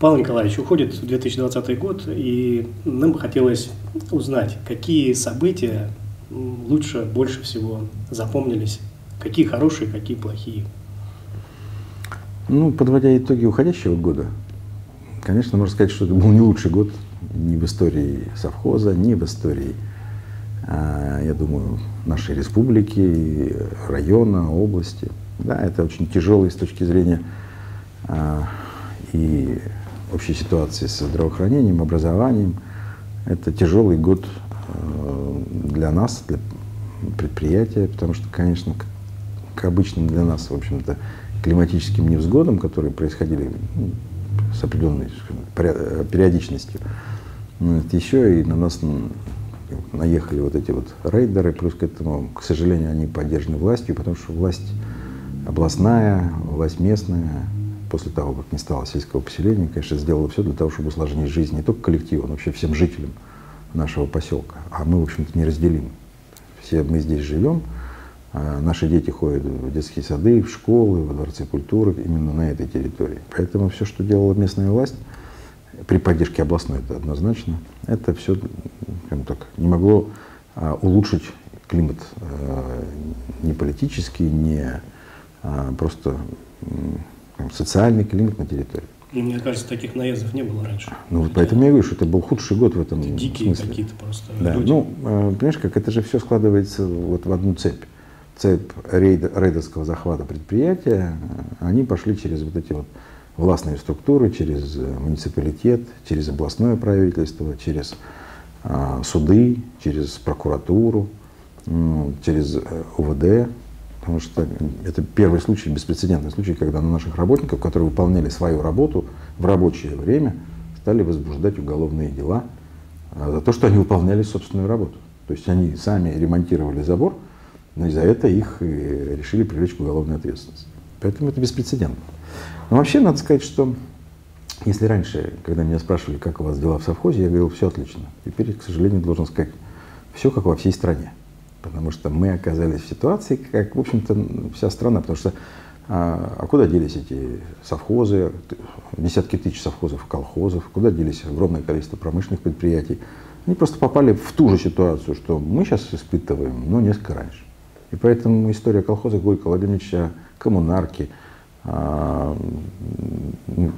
Павел Николаевич, уходит 2020 год, и нам бы хотелось узнать, какие события лучше, больше всего запомнились, какие хорошие, какие плохие. Ну, подводя итоги уходящего года, конечно, можно сказать, что это был не лучший год ни в истории совхоза, ни в истории, а, я думаю, нашей республики, района, области. Да, это очень тяжелый с точки зрения а, и общей ситуации со здравоохранением, образованием. Это тяжелый год а, для нас, для предприятия, потому что, конечно, к, к обычным для нас, в общем-то, климатическим невзгодам, которые происходили ну, с определенной скажем, периодичностью, ну, еще и на нас наехали вот эти вот рейдеры, плюс к этому, к сожалению, они поддержаны властью, потому что власть областная, власть местная, после того, как не стало сельского поселения, конечно, сделала все для того, чтобы усложнить жизнь не только коллективу, но вообще всем жителям нашего поселка. А мы, в общем-то, неразделимы. Все мы здесь живем, а наши дети ходят в детские сады, в школы, во дворцы культуры именно на этой территории. Поэтому все, что делала местная власть, при поддержке областной, это однозначно, это все так, не могло а, улучшить климат а, не политический, не а, просто социальный климат на территории. И мне кажется, таких наездов не было раньше. Ну, вот поэтому я говорю, что это был худший год в этом это дикие смысле. какие-то просто да. люди. Ну, понимаешь, как это же все складывается вот в одну цепь цепь рейд, рейдерского захвата предприятия, они пошли через вот эти вот властные структуры, через муниципалитет, через областное правительство, через суды, через прокуратуру, через э, УВД, потому что это первый случай, беспрецедентный случай, когда на наших работников, которые выполняли свою работу в рабочее время, стали возбуждать уголовные дела а, за то, что они выполняли собственную работу. То есть они сами ремонтировали забор, но и за это их решили привлечь к уголовной ответственности. Поэтому это беспрецедентно. Но вообще надо сказать, что если раньше, когда меня спрашивали, как у вас дела в совхозе, я говорил, все отлично. Теперь, к сожалению, должен сказать, все как во всей стране. Потому что мы оказались в ситуации, как, в общем-то, вся страна. Потому что а, а куда делись эти совхозы, десятки тысяч совхозов, колхозов, куда делись огромное количество промышленных предприятий? Они просто попали в ту же ситуацию, что мы сейчас испытываем, но несколько раньше. И поэтому история колхоза Горького Владимировича, коммунарки,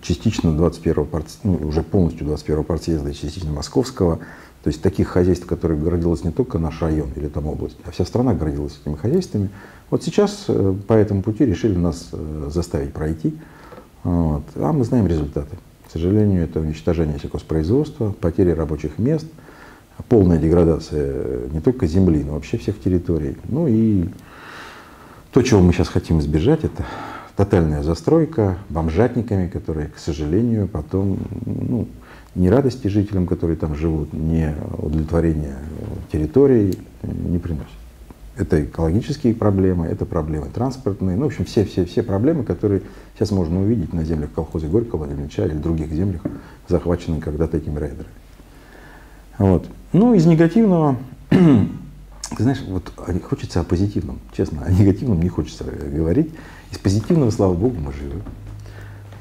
частично 21 партс... ну, уже полностью 21 партсъезда и частично московского. То есть таких хозяйств, которые гордилась не только наш район или там область, а вся страна гордилась этими хозяйствами. Вот сейчас э, по этому пути решили нас э, заставить пройти. Вот. А мы знаем результаты. К сожалению, это уничтожение сельхозпроизводства, потеря рабочих мест – полная деградация не только земли, но вообще всех территорий. Ну и то, чего мы сейчас хотим избежать, это тотальная застройка бомжатниками, которые, к сожалению, потом ну, ни радости жителям, которые там живут, ни удовлетворения территорий не приносят. Это экологические проблемы, это проблемы транспортные, ну, в общем, все, все, все проблемы, которые сейчас можно увидеть на землях колхоза Горького, Ильича или других землях, захваченных когда-то этими рейдерами. Вот. Ну, из негативного, знаешь, вот хочется о позитивном, честно, о негативном не хочется говорить. Из позитивного, слава богу, мы живы.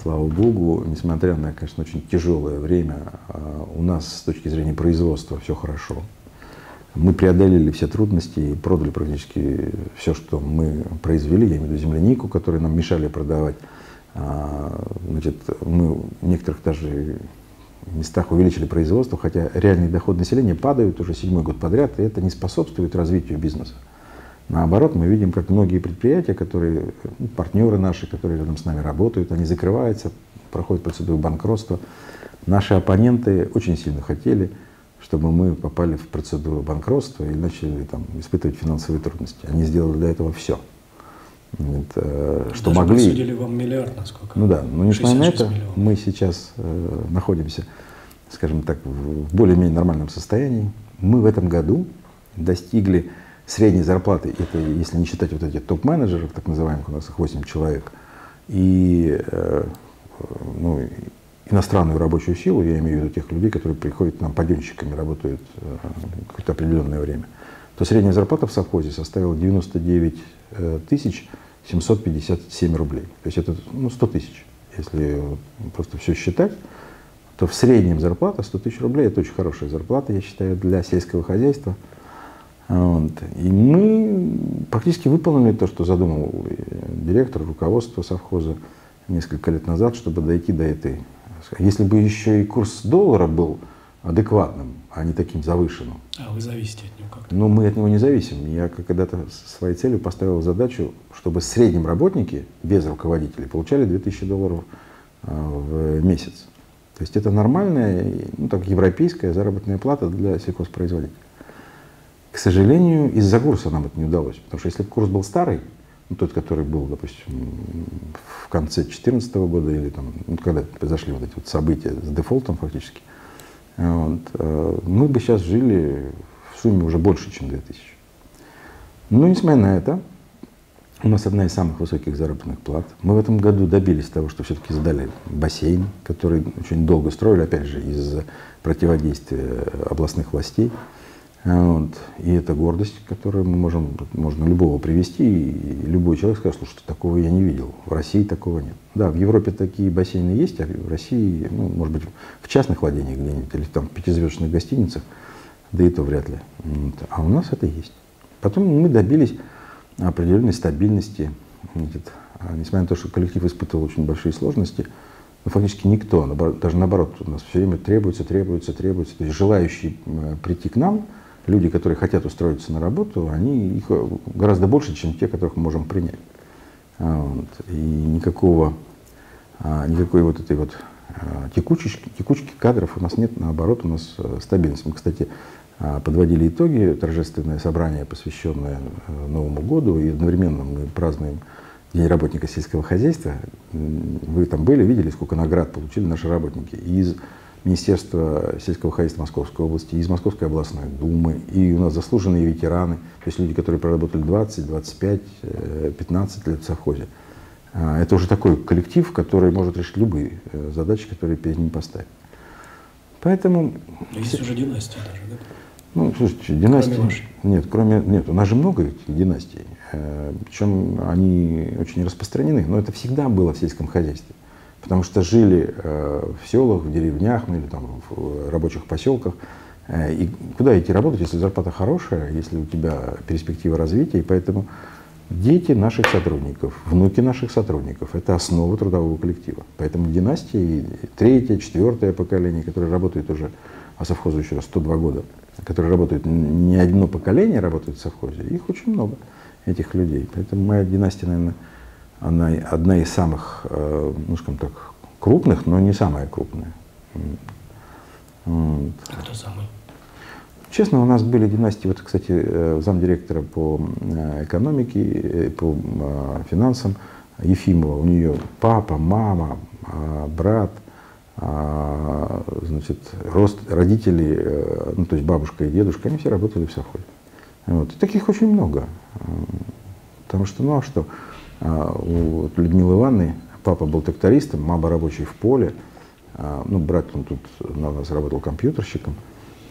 Слава богу, несмотря на, конечно, очень тяжелое время, а, у нас с точки зрения производства все хорошо. Мы преодолели все трудности и продали практически все, что мы произвели, я имею в виду землянику, которую нам мешали продавать. А, значит, мы некоторых даже местах увеличили производство, хотя реальный доход населения падает уже седьмой год подряд, и это не способствует развитию бизнеса. Наоборот, мы видим, как многие предприятия, которые, ну, партнеры наши, которые рядом с нами работают, они закрываются, проходят процедуру банкротства. Наши оппоненты очень сильно хотели, чтобы мы попали в процедуру банкротства и начали там, испытывать финансовые трудности. Они сделали для этого все. Вот, э, что Даже могли... присудили вам миллиард, насколько? Ну да, но несмотря на это, миллионов. мы сейчас э, находимся, скажем так, в более-менее нормальном состоянии. Мы в этом году достигли средней зарплаты, это если не считать вот этих топ-менеджеров, так называемых, у нас их 8 человек, и э, ну, иностранную рабочую силу, я имею в виду тех людей, которые приходят к нам паденщиками, работают э, какое-то определенное время, то средняя зарплата в совхозе составила 99 э, тысяч 757 рублей. То есть это ну, 100 тысяч, если просто все считать. то в среднем зарплата 100 тысяч рублей – это очень хорошая зарплата, я считаю, для сельского хозяйства. Вот. И мы практически выполнили то, что задумал директор, руководство совхоза несколько лет назад, чтобы дойти до этой. Если бы еще и курс доллара был адекватным, а не таким завышенным. А вы зависите от него как-то? Ну, мы от него не зависим. Я когда-то своей целью поставил задачу, чтобы среднем работники, без руководителей, получали 2000 долларов а, в месяц. То есть это нормальная, ну, так, европейская заработная плата для сельхозпроизводителя. К сожалению, из-за курса нам это не удалось. Потому что если бы курс был старый, ну, тот, который был, допустим, в конце 2014 года, или там, ну, когда произошли вот эти вот события с дефолтом фактически, вот, э, мы бы сейчас жили в сумме уже больше, чем 2000. Но несмотря на это, у нас одна из самых высоких заработных плат. Мы в этом году добились того, что все-таки задали бассейн, который очень долго строили, опять же, из-за противодействия областных властей. Вот. И это гордость, которую мы можем, можно любого привести, и любой человек скажет, что такого я не видел. В России такого нет. Да, в Европе такие бассейны есть, а в России, ну, может быть, в частных владениях где-нибудь, или там в пятизвездочных гостиницах, да и то вряд ли. Вот. А у нас это есть. Потом мы добились определенной стабильности. Значит, а несмотря на то, что коллектив испытывал очень большие сложности, но фактически никто, даже наоборот, у нас все время требуется, требуется, требуется. То есть желающие прийти к нам, люди, которые хотят устроиться на работу, они их гораздо больше, чем те, которых мы можем принять. А, вот. И никакого, а, никакой вот этой вот текучки, текучки кадров у нас нет, наоборот, у нас э, стабильность. Мы, кстати, а, подводили итоги, торжественное собрание, посвященное э, Новому году, и одновременно мы празднуем День работника сельского хозяйства. Вы там были, видели, сколько наград получили наши работники из Министерства сельского хозяйства Московской области, из Московской областной думы, и у нас заслуженные ветераны, то есть люди, которые проработали 20, 25, 15 лет в совхозе. А, это уже такой коллектив, который может решить любые э, задачи, которые перед ним поставят. Поэтому... Есть уже династия даже, да? Ну, слушайте, династии... Кроме нет, кроме... Нет, у нас же много династий. Э, Причем они очень распространены. Но это всегда было в сельском хозяйстве. Потому что жили э, в селах, в деревнях, ну или там в рабочих поселках. Э, и куда идти работать, если зарплата хорошая, если у тебя перспектива развития. И поэтому дети наших сотрудников, внуки наших сотрудников – это основа трудового коллектива. Поэтому династии, третье, четвертое поколение, которые работают уже, а совхозу еще раз 102 года – которые работают, не одно поколение работает в совхозе, их очень много, этих людей. Поэтому моя династия, наверное, она одна из самых, э, ну, скажем так, крупных, но не самая крупная. Вот. А кто самый? Честно, у нас были династии, вот, кстати, э, замдиректора по э, экономике, по финансам Ефимова, у нее папа, мама, брат – а, значит, рост родителей, э, ну, то есть бабушка и дедушка, они все работали в совхозе. Вот. И таких очень много. Потому что, ну а что, а, у Людмилы Ивановны папа был трактористом, мама рабочий в поле, а, ну, брат он тут на нас работал компьютерщиком.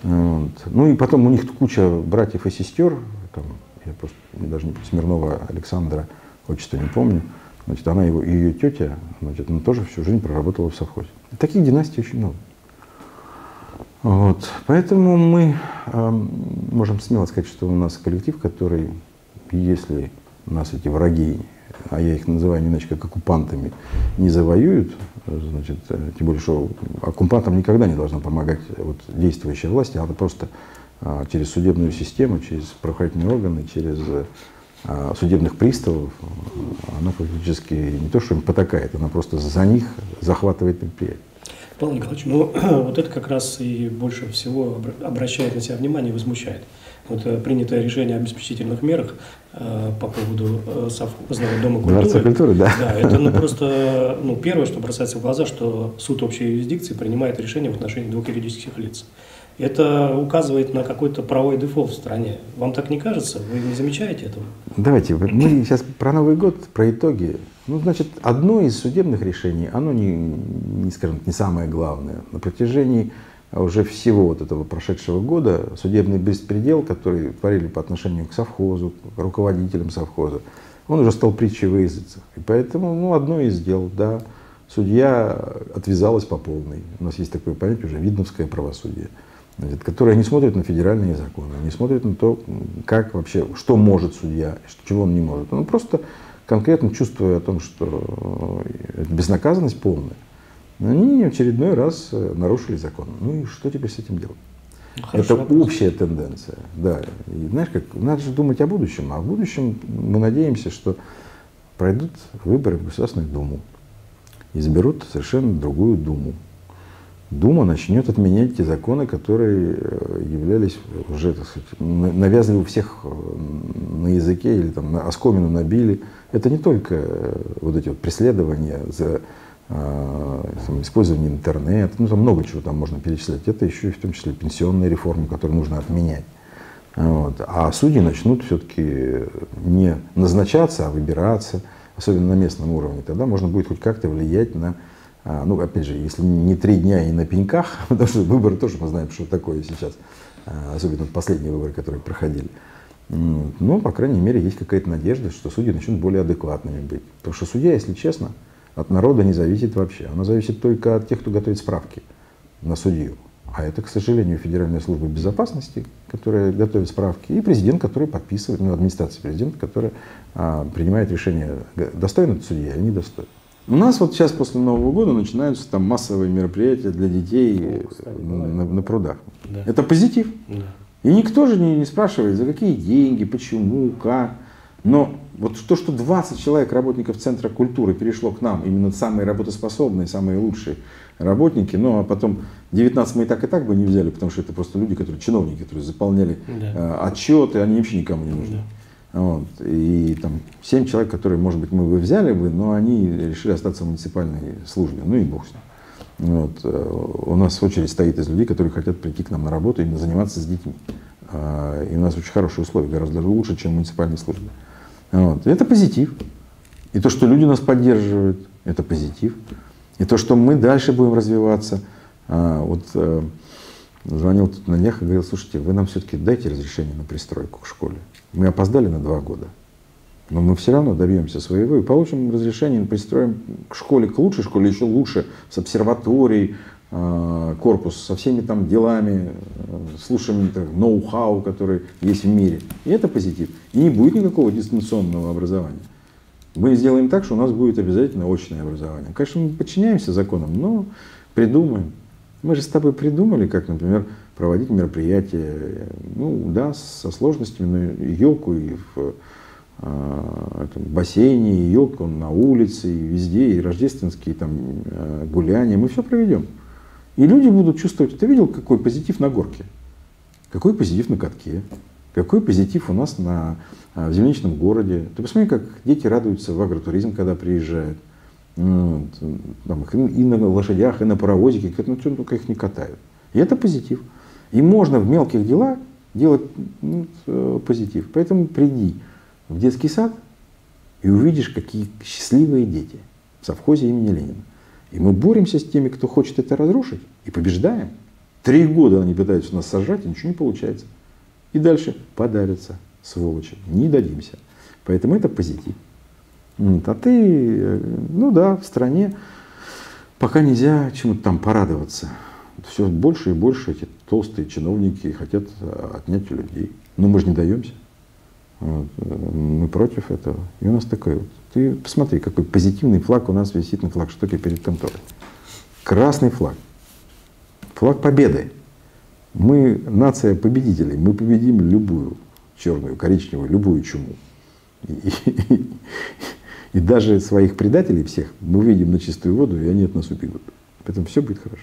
Вот. Ну и потом у них куча братьев и сестер, там, я просто даже Смирнова Александра, отчество не помню, Значит, она его, ее тетя, значит, она тоже всю жизнь проработала в совхозе. Таких династий очень много. Вот. Поэтому мы э, можем смело сказать, что у нас коллектив, который, если нас эти враги, а я их называю не иначе как оккупантами, не завоюют, значит, э, тем более, что оккупантам никогда не должна помогать вот, действующая власть, а она просто э, через судебную систему, через правоохранительные органы, через а, судебных приставов, она фактически не то, что им потакает, она просто за них захватывает предприятие. Павел Николаевич, ну вот это как раз и больше всего обращает на себя внимание и возмущает. Вот э, принятое решение о обеспечительных мерах э, по поводу э, совхозного дома культуры. Дворца культуры, да. Да, это ну, просто ну, первое, что бросается в глаза, что суд общей юрисдикции принимает решение в отношении двух юридических лиц это указывает на какой-то правовой дефолт в стране. Вам так не кажется? Вы не замечаете этого? Давайте, мы сейчас про Новый год, про итоги. Ну, значит, одно из судебных решений, оно не, не скажем, не самое главное. На протяжении уже всего вот этого прошедшего года судебный беспредел, который творили по отношению к совхозу, к руководителям совхоза, он уже стал притчей в языцах. И поэтому, ну, одно из дел, да, судья отвязалась по полной. У нас есть такое понятие уже видновское правосудие, значит, которое не смотрит на федеральные законы, не смотрит на то, как вообще, что может судья, чего он не может. Он просто конкретно чувствуя о том, что безнаказанность полная, они очередной раз нарушили закон. Ну и что теперь с этим делать? Хорошо, это вопрос. общая тенденция. Да. И знаешь, как надо же думать о будущем. А в будущем мы надеемся, что пройдут выборы в Государственную Думу. Изберут совершенно другую Думу. Дума начнет отменять те законы, которые э, являлись уже, так сказать, навязывали у всех э, на языке или там на оскомину набили. Это не только э, вот эти вот преследования за там, использование интернета, ну там много чего там можно перечислять. Это еще и в том числе пенсионные реформы, которые нужно отменять. Вот. А судьи начнут все-таки не назначаться, а выбираться, особенно на местном уровне. Тогда можно будет хоть как-то влиять на, а, ну опять же, если не три дня и на пеньках, потому что выборы тоже мы знаем, что такое сейчас, а, особенно последние выборы, которые проходили. Ну, по крайней мере, есть какая-то надежда, что судьи начнут более адекватными быть. Потому что судья, если честно, от народа не зависит вообще. Она зависит только от тех, кто готовит справки на судью. А это, к сожалению, Федеральная служба безопасности, которая готовит справки, и президент, который подписывает, ну, администрация президента, которая а, принимает решение, достоин этот судья или недостоин. У нас вот сейчас после Нового года начинаются там массовые мероприятия для детей ну, кстати, на, на прудах. Да. Это позитив. Да. И никто же не, не спрашивает, за какие деньги, почему, как. Но вот то, что 20 человек, работников Центра культуры, перешло к нам, именно самые работоспособные, самые лучшие работники, ну а потом 19 мы и так и так бы не взяли, потому что это просто люди, которые чиновники, которые заполняли да. э, отчеты, они вообще никому не нужны. Да. Вот. И там 7 человек, которые, может быть, мы бы взяли бы, но они решили остаться в муниципальной службе. Ну и бог с ним. Вот. Э, у нас очередь стоит из людей, которые хотят прийти к нам на работу и заниматься с детьми. А, и у нас очень хорошие условия, гораздо лучше, чем в муниципальной службе. Вот. Это позитив. И то, что люди нас поддерживают, это позитив. И то, что мы дальше будем развиваться. А, вот э, звонил тут на днях и говорил, слушайте, вы нам все-таки дайте разрешение на пристройку к школе. Мы опоздали на два года. Но мы все равно добьемся своего и получим разрешение, пристроим к школе, к лучшей школе, еще лучше, с обсерваторией, корпус, со всеми там делами, э, слушаем ноу-хау, который есть в мире. И это позитив. И не будет никакого дистанционного образования. Мы сделаем так, что у нас будет обязательно очное образование. Конечно, мы подчиняемся законам, но придумаем. Мы же с тобой придумали, как, например, проводить мероприятия, ну да, со сложностями, но елку и в э, этом бассейне, и елку на улице, и везде, и рождественские там э, гуляния. Мы все проведем. И люди будут чувствовать, ты видел, какой позитив на горке? Какой позитив на катке? Какой позитив у нас на, а, в земляничном городе. Ты посмотри, как дети радуются в агротуризм, когда приезжают. Ну, там, и на лошадях, и на паровозике, чем только их не катают. И это позитив. И можно в мелких делах делать ну, э, позитив. Поэтому приди в детский сад и увидишь, какие счастливые дети в совхозе имени Ленина. И мы боремся с теми, кто хочет это разрушить, и побеждаем. Три года они пытаются нас сажать, и ничего не получается. И дальше подарятся, сволочи, не дадимся. Поэтому это позитив. А ты, э, ну да, в стране пока нельзя чему-то там порадоваться. Все больше и больше эти толстые чиновники хотят э, отнять у людей. Но мы же не даемся. Вот. Мы против этого. И у нас такой вот. Ты посмотри, какой позитивный флаг у нас висит на флагштоке перед конторой. Красный флаг. Флаг победы. Мы нация победителей, мы победим любую черную, коричневую, любую чуму. И, и, и даже своих предателей всех мы увидим на чистую воду, и они от нас убегут. Поэтому все будет хорошо.